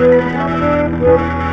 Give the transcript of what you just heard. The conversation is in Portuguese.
Música